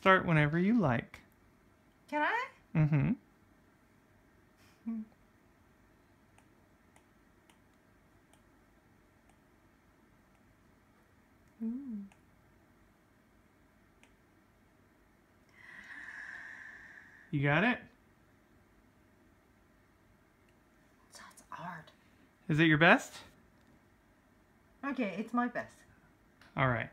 Start whenever you like. Can I? Mm-hmm. Hmm. You got it? That's hard. Is it your best? Okay, it's my best. All right.